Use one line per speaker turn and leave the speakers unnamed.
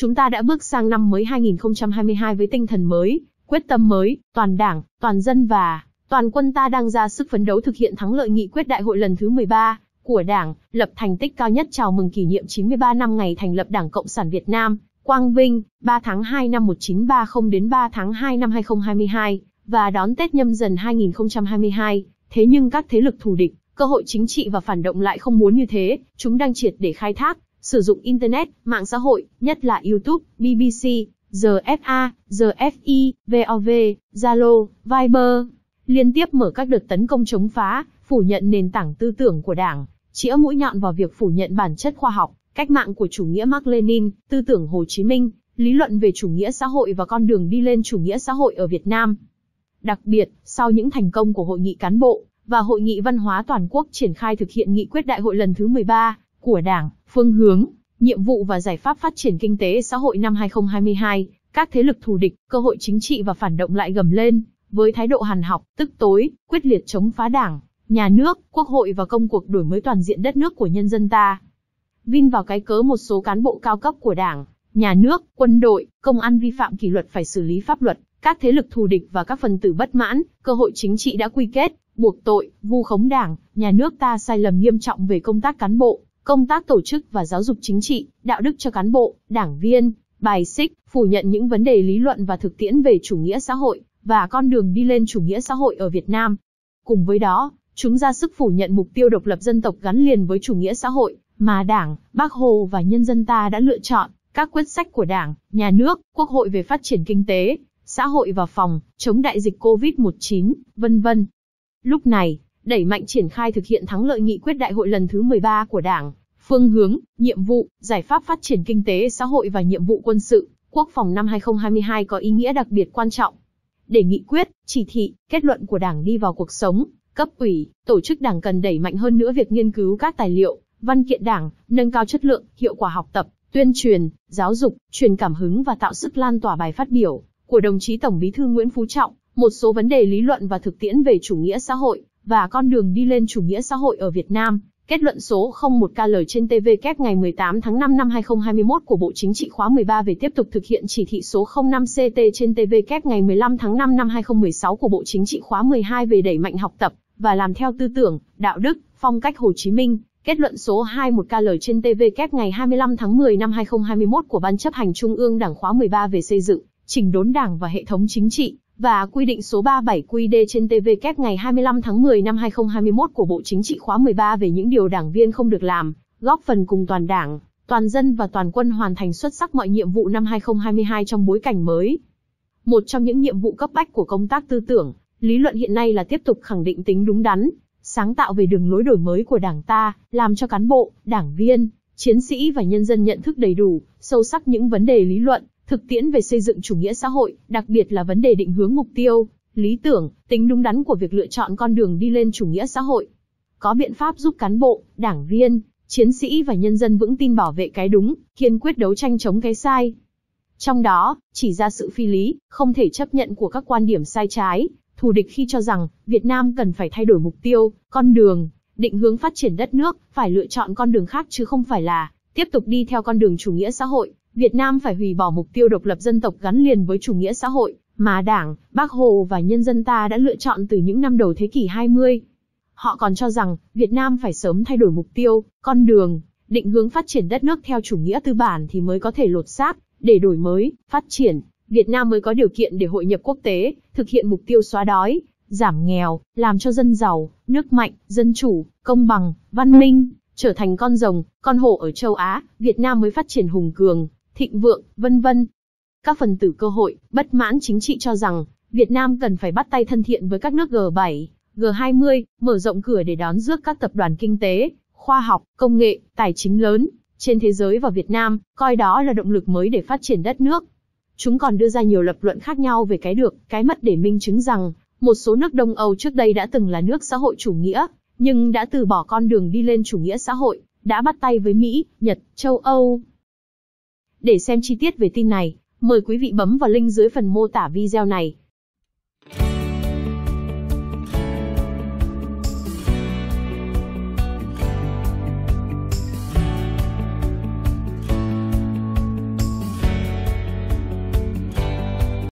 Chúng ta đã bước sang năm mới 2022 với tinh thần mới, quyết tâm mới, toàn đảng, toàn dân và toàn quân ta đang ra sức phấn đấu thực hiện thắng lợi nghị quyết đại hội lần thứ 13 của Đảng, lập thành tích cao nhất chào mừng kỷ niệm 93 năm ngày thành lập Đảng Cộng sản Việt Nam, Quang Vinh, 3 tháng 2 năm 1930 đến 3 tháng 2 năm 2022, và đón Tết nhâm dần 2022. Thế nhưng các thế lực thù địch, cơ hội chính trị và phản động lại không muốn như thế, chúng đang triệt để khai thác, sử dụng Internet, mạng xã hội, nhất là YouTube, BBC, GFA, GFI, VOV, Zalo, Viber, liên tiếp mở các đợt tấn công chống phá, phủ nhận nền tảng tư tưởng của Đảng, chĩa mũi nhọn vào việc phủ nhận bản chất khoa học, cách mạng của chủ nghĩa Mark Lenin, tư tưởng Hồ Chí Minh, lý luận về chủ nghĩa xã hội và con đường đi lên chủ nghĩa xã hội ở Việt Nam. Đặc biệt, sau những thành công của Hội nghị cán bộ và Hội nghị văn hóa toàn quốc triển khai thực hiện nghị quyết đại hội lần thứ 13 của Đảng, phương hướng, nhiệm vụ và giải pháp phát triển kinh tế xã hội năm 2022, các thế lực thù địch, cơ hội chính trị và phản động lại gầm lên, với thái độ hàn học, tức tối, quyết liệt chống phá Đảng, nhà nước, quốc hội và công cuộc đổi mới toàn diện đất nước của nhân dân ta. Vin vào cái cớ một số cán bộ cao cấp của Đảng, nhà nước, quân đội, công an vi phạm kỷ luật phải xử lý pháp luật, các thế lực thù địch và các phần tử bất mãn, cơ hội chính trị đã quy kết, buộc tội, vu khống Đảng, nhà nước ta sai lầm nghiêm trọng về công tác cán bộ, công tác tổ chức và giáo dục chính trị, đạo đức cho cán bộ, đảng viên, bài xích, phủ nhận những vấn đề lý luận và thực tiễn về chủ nghĩa xã hội và con đường đi lên chủ nghĩa xã hội ở Việt Nam. Cùng với đó, chúng ra sức phủ nhận mục tiêu độc lập dân tộc gắn liền với chủ nghĩa xã hội mà Đảng, Bác Hồ và nhân dân ta đã lựa chọn, các quyết sách của Đảng, Nhà nước, Quốc hội về phát triển kinh tế, xã hội và phòng, chống đại dịch COVID-19, vân vân. Lúc này, đẩy mạnh triển khai thực hiện thắng lợi nghị quyết đại hội lần thứ 13 của Đảng, phương hướng, nhiệm vụ, giải pháp phát triển kinh tế xã hội và nhiệm vụ quân sự, quốc phòng năm 2022 có ý nghĩa đặc biệt quan trọng. Để nghị quyết, chỉ thị, kết luận của Đảng đi vào cuộc sống, cấp ủy, tổ chức Đảng cần đẩy mạnh hơn nữa việc nghiên cứu các tài liệu, văn kiện Đảng, nâng cao chất lượng, hiệu quả học tập, tuyên truyền, giáo dục, truyền cảm hứng và tạo sức lan tỏa bài phát biểu của đồng chí Tổng Bí thư Nguyễn Phú Trọng, một số vấn đề lý luận và thực tiễn về chủ nghĩa xã hội và con đường đi lên chủ nghĩa xã hội ở Việt Nam. Kết luận số 01 KL trên TVK ngày 18 tháng 5 năm 2021 của Bộ Chính trị khóa 13 về tiếp tục thực hiện chỉ thị số 05 CT trên TVK ngày 15 tháng 5 năm 2016 của Bộ Chính trị khóa 12 về đẩy mạnh học tập và làm theo tư tưởng, đạo đức, phong cách Hồ Chí Minh. Kết luận số 21 KL trên TVK ngày 25 tháng 10 năm 2021 của Ban chấp hành Trung ương Đảng khóa 13 về xây dựng, chỉnh đốn Đảng và hệ thống chính trị, và quy định số 37 QĐ trên TVK ngày 25 tháng 10 năm 2021 của Bộ Chính trị khóa 13 về những điều đảng viên không được làm, góp phần cùng toàn đảng, toàn dân và toàn quân hoàn thành xuất sắc mọi nhiệm vụ năm 2022 trong bối cảnh mới. Một trong những nhiệm vụ cấp bách của công tác tư tưởng, lý luận hiện nay là tiếp tục khẳng định tính đúng đắn, sáng tạo về đường lối đổi mới của Đảng ta, làm cho cán bộ, đảng viên, chiến sĩ và nhân dân nhận thức đầy đủ, sâu sắc những vấn đề lý luận, thực tiễn về xây dựng chủ nghĩa xã hội, đặc biệt là vấn đề định hướng mục tiêu, lý tưởng, tính đúng đắn của việc lựa chọn con đường đi lên chủ nghĩa xã hội. Có biện pháp giúp cán bộ, đảng viên, chiến sĩ và nhân dân vững tin bảo vệ cái đúng, kiên quyết đấu tranh chống cái sai. Trong đó, chỉ ra sự phi lý, không thể chấp nhận của các quan điểm sai trái, thù địch khi cho rằng Việt Nam cần phải thay đổi mục tiêu, con đường, định hướng phát triển đất nước, phải lựa chọn con đường khác chứ không phải là tiếp tục đi theo con đường chủ nghĩa xã hội. Việt Nam phải hủy bỏ mục tiêu độc lập dân tộc gắn liền với chủ nghĩa xã hội mà Đảng, Bác Hồ và nhân dân ta đã lựa chọn từ những năm đầu thế kỷ 20. Họ còn cho rằng Việt Nam phải sớm thay đổi mục tiêu, con đường, định hướng phát triển đất nước theo chủ nghĩa tư bản thì mới có thể lột xác, để đổi mới, phát triển, Việt Nam mới có điều kiện để hội nhập quốc tế, thực hiện mục tiêu xóa đói, giảm nghèo, làm cho dân giàu, nước mạnh, dân chủ, công bằng, văn minh, trở thành con rồng, con hổ ở châu Á, Việt Nam mới phát triển hùng cường, thịnh vượng, vân vân. Các phần tử cơ hội, bất mãn chính trị cho rằng, Việt Nam cần phải bắt tay thân thiện với các nước G7, G20, mở rộng cửa để đón rước các tập đoàn kinh tế, khoa học, công nghệ, tài chính lớn, trên thế giới và Việt Nam, coi đó là động lực mới để phát triển đất nước. Chúng còn đưa ra nhiều lập luận khác nhau về cái được, cái mất để minh chứng rằng, một số nước Đông Âu trước đây đã từng là nước xã hội chủ nghĩa, nhưng đã từ bỏ con đường đi lên chủ nghĩa xã hội, đã bắt tay với Mỹ, Nhật, châu Âu. Để xem chi tiết về tin này, mời quý vị bấm vào link dưới phần mô tả video này.